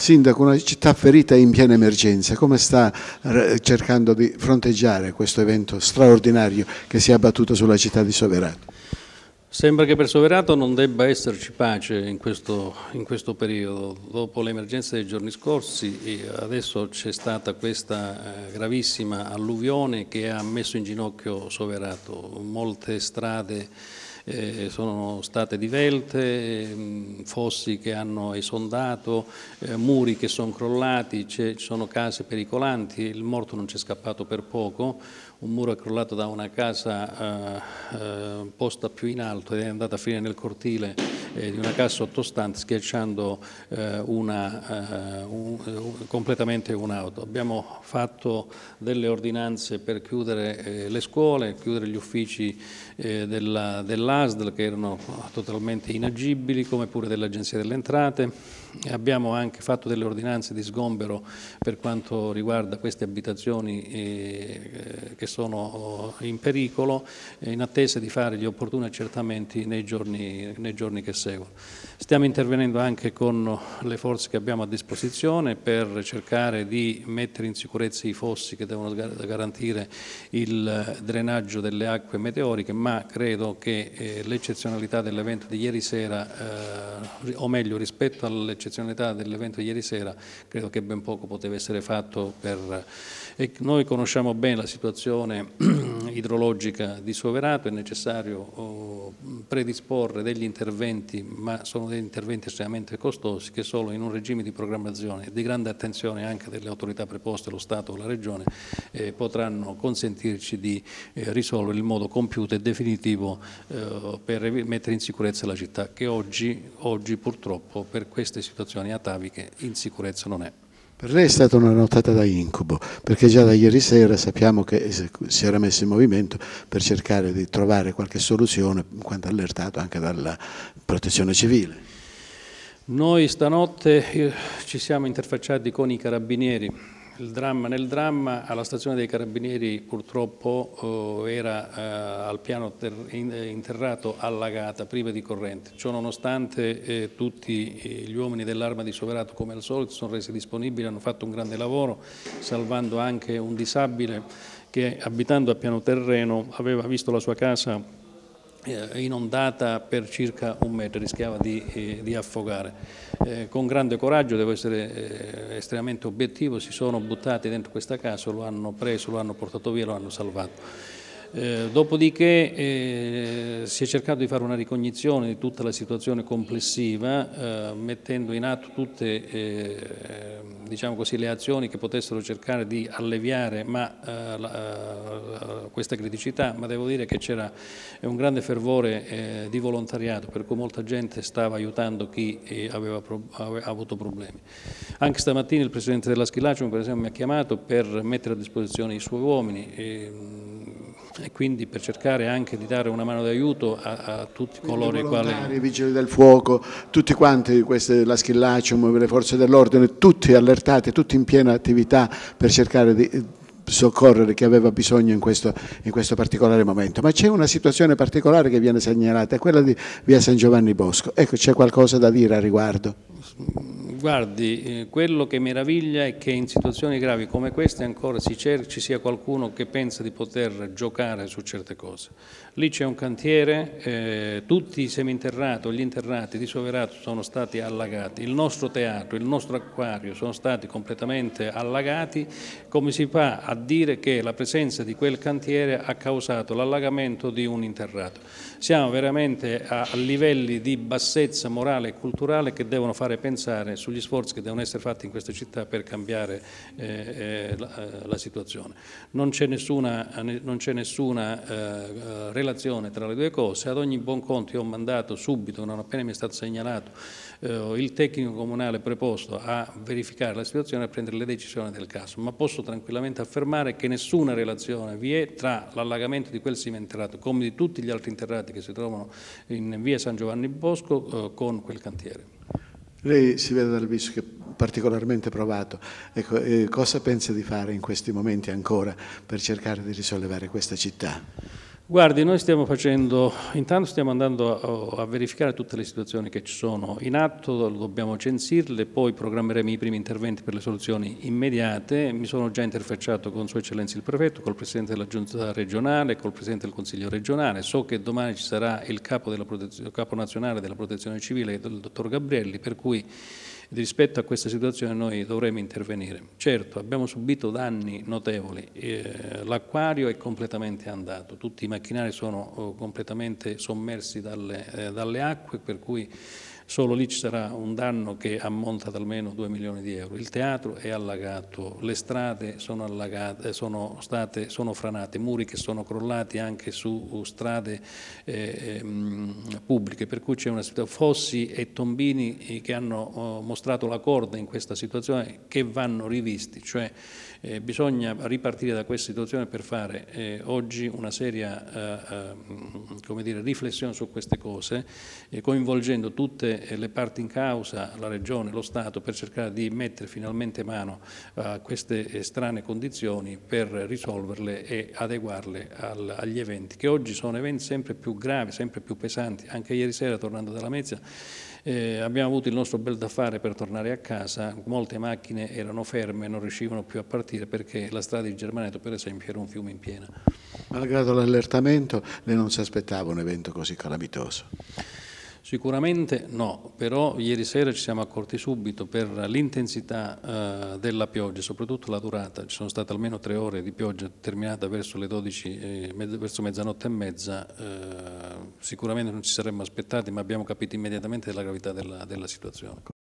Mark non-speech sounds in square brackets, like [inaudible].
Sindaco, una città ferita in piena emergenza, come sta eh, cercando di fronteggiare questo evento straordinario che si è abbattuto sulla città di Soverato? Sembra che per Soverato non debba esserci pace in questo, in questo periodo. Dopo l'emergenza dei giorni scorsi adesso c'è stata questa eh, gravissima alluvione che ha messo in ginocchio Soverato. Molte strade eh, sono state divelte, mh, fossi che hanno esondato, eh, muri che sono crollati, ci sono case pericolanti, il morto non c'è scappato per poco, un muro è crollato da una casa eh, eh, posta più in alto ed è andata a finire nel cortile eh, di una casa sottostante schiacciando eh, una, eh, un, completamente un'auto. Abbiamo fatto delle ordinanze per chiudere eh, le scuole, chiudere gli uffici della, dell'ASL che erano totalmente inagibili, come pure dell'Agenzia delle Entrate. Abbiamo anche fatto delle ordinanze di sgombero per quanto riguarda queste abitazioni eh, che sono oh, in pericolo, eh, in attesa di fare gli opportuni accertamenti nei giorni, nei giorni che seguono. Stiamo intervenendo anche con le forze che abbiamo a disposizione per cercare di mettere in sicurezza i fossi che devono garantire il drenaggio delle acque meteoriche, ma credo che eh, l'eccezionalità dell'evento di ieri sera, eh, o meglio rispetto all'eccezionalità dell'evento ieri sera, credo che ben poco poteva essere fatto per... E noi conosciamo bene la situazione [clears throat] idrologica di Soverato, è necessario oh, predisporre degli interventi, ma sono degli interventi estremamente costosi che solo in un regime di programmazione e di grande attenzione anche delle autorità preposte, lo Stato o la Regione, eh, potranno consentirci di eh, risolvere in modo compiuto e definitivo eh, per mettere in sicurezza la città, che oggi, oggi purtroppo per queste situazioni ataviche in sicurezza non è. Per lei è stata una notata da incubo, perché già da ieri sera sappiamo che si era messo in movimento per cercare di trovare qualche soluzione, quanto allertato anche dalla protezione civile. Noi stanotte eh, ci siamo interfacciati con i carabinieri dramma nel dramma, alla stazione dei Carabinieri purtroppo eh, era eh, al piano ter, in, interrato allagata, priva di corrente. Ciò nonostante eh, tutti eh, gli uomini dell'arma di Soverato come al solito sono resi disponibili, hanno fatto un grande lavoro, salvando anche un disabile che abitando a piano terreno aveva visto la sua casa inondata per circa un metro, rischiava di, eh, di affogare. Eh, con grande coraggio, devo essere eh, estremamente obiettivo, si sono buttati dentro questa casa, lo hanno preso, lo hanno portato via, lo hanno salvato. Eh, dopodiché eh, si è cercato di fare una ricognizione di tutta la situazione complessiva, eh, mettendo in atto tutte eh, diciamo così, le azioni che potessero cercare di alleviare ma, eh, la, questa criticità, ma devo dire che c'era un grande fervore di volontariato, per cui molta gente stava aiutando chi aveva, aveva avuto problemi. Anche stamattina il Presidente della Schillacium per esempio mi ha chiamato per mettere a disposizione i suoi uomini. E, e quindi per cercare anche di dare una mano d'aiuto a, a, tutti coloro i quali... I vigili del fuoco, tutti quanti, queste, la Schillacium, le forze dell'ordine, tutti allertati, tutti in piena attività per cercare di eh, soccorrere chi aveva bisogno in questo, in questo particolare momento. Ma c'è una situazione particolare che viene segnalata, è quella di via San Giovanni Bosco. Ecco, c'è qualcosa da dire a riguardo? Guardi, eh, quello che meraviglia è che in situazioni gravi come queste ancora si ci sia qualcuno che pensa di poter giocare su certe cose. Lì c'è un cantiere, eh, tutti i seminterrati gli interrati di Soverato sono stati allagati, il nostro teatro, il nostro acquario sono stati completamente allagati. Come si fa a dire che la presenza di quel cantiere ha causato l'allagamento di un interrato? Siamo veramente a, a livelli di bassezza morale e culturale che devono fare pensare su sugli sforzi che devono essere fatti in questa città per cambiare eh, eh la, eh, la, situazione. Non c'è nessuna, non nessuna eh, relazione tra le due cose, ad ogni buon conto io ho mandato subito, non appena mi è stato segnalato, eh, il tecnico comunale preposto a verificare la situazione e a prendere le decisioni del caso, ma posso tranquillamente affermare che nessuna relazione vi è tra l'allagamento di quel cimentato come di tutti gli altri interrati che si trovano in via San Giovanni Bosco eh, con quel cantiere. Lei si vede dal viso che è particolarmente provato. Ecco, eh, cosa pensa di fare in questi momenti ancora per cercare di risollevare questa città? Guardi, noi stiamo facendo, intanto stiamo andando a, a, verificare tutte le situazioni che ci sono in atto, dobbiamo censirle, poi programmeremo i primi interventi per le soluzioni immediate. Mi sono già interfacciato con Sua Eccellenza il Prefetto, col Presidente della Giunta regionale, col Presidente del Consiglio regionale. So che domani ci sarà il capo, capo nazionale della Protezione Civile, il Dottor Gabrielli, per cui rispetto a questa situazione noi dovremo intervenire. Certo, abbiamo subito danni notevoli, eh, l'acquario è completamente andato, tutti i macchinari sono oh, completamente sommersi dalle, eh, dalle acque, per cui Solo lì ci sarà un danno che ammonta ad almeno 2 milioni di euro. Il teatro è allagato, le strade sono, allagate, sono, state, sono franate, muri che sono crollati anche su strade eh, ehm, pubbliche, per cui c'è una situazione, fossi e tombini eh, che hanno oh, mostrato la corda in questa situazione che vanno rivisti, cioè eh, bisogna ripartire da questa situazione per fare eh, oggi una seria eh, dire, riflessione su queste cose, eh, coinvolgendo tutte le parti in causa, la Regione, lo Stato, per cercare di mettere finalmente mano a queste eh, strane condizioni per risolverle e adeguarle al, agli eventi, che oggi sono eventi sempre più gravi, sempre più pesanti. Anche ieri sera, tornando dalla Mezza, eh, abbiamo avuto il nostro bel da fare per tornare a casa, molte macchine erano ferme, non riuscivano più a partire perché la strada di Germaneto, per esempio, era un fiume in piena. Malgrado l'allertamento, lei non si aspettava un evento così calamitoso? Sicuramente no, però ieri sera ci siamo accorti subito per l'intensità eh, della pioggia, soprattutto la durata, ci sono state almeno tre ore di pioggia terminata verso le 12, eh, verso mezzanotte e mezza, eh, sicuramente non ci saremmo aspettati ma abbiamo capito immediatamente la gravità della, della situazione.